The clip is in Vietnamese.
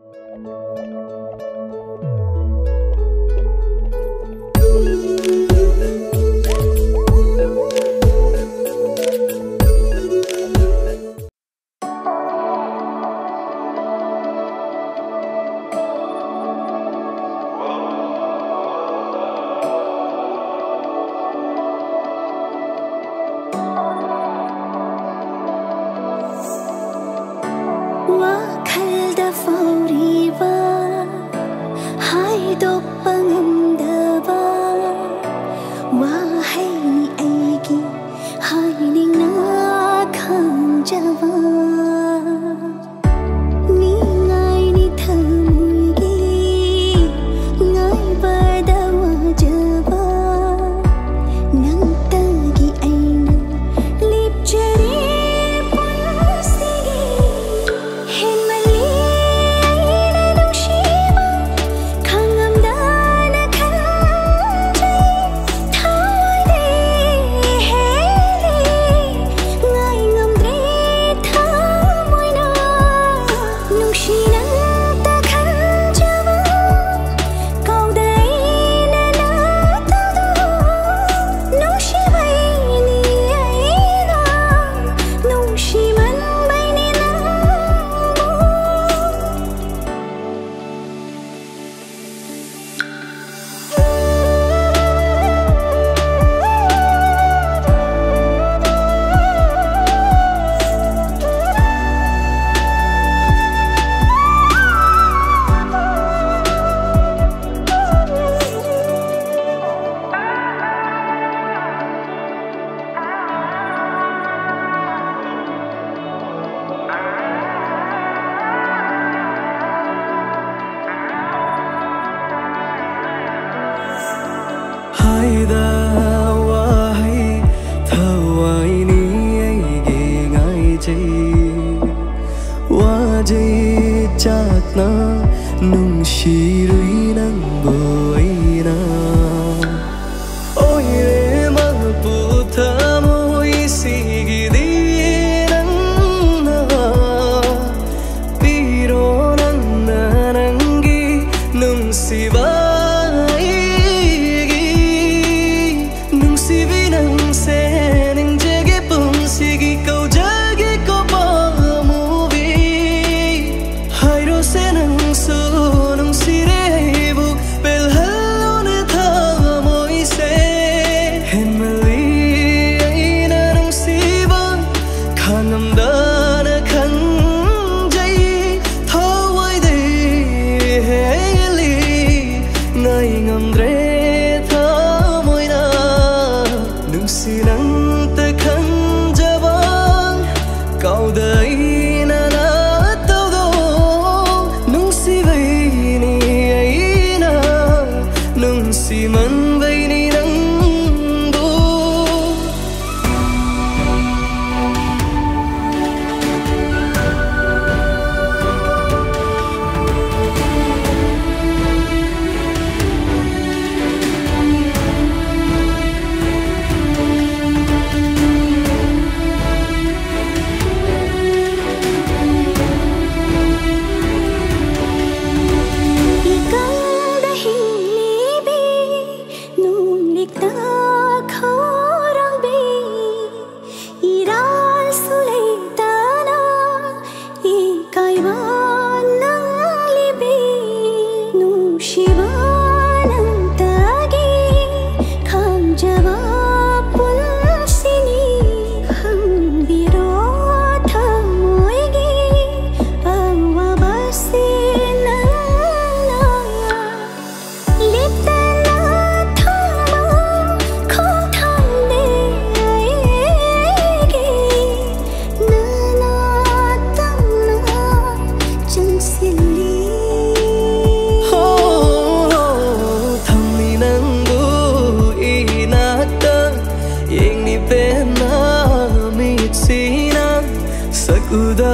Thank you. 都奔。jai chatna nung shirui nang bo மன்வை நிறங்க खुदा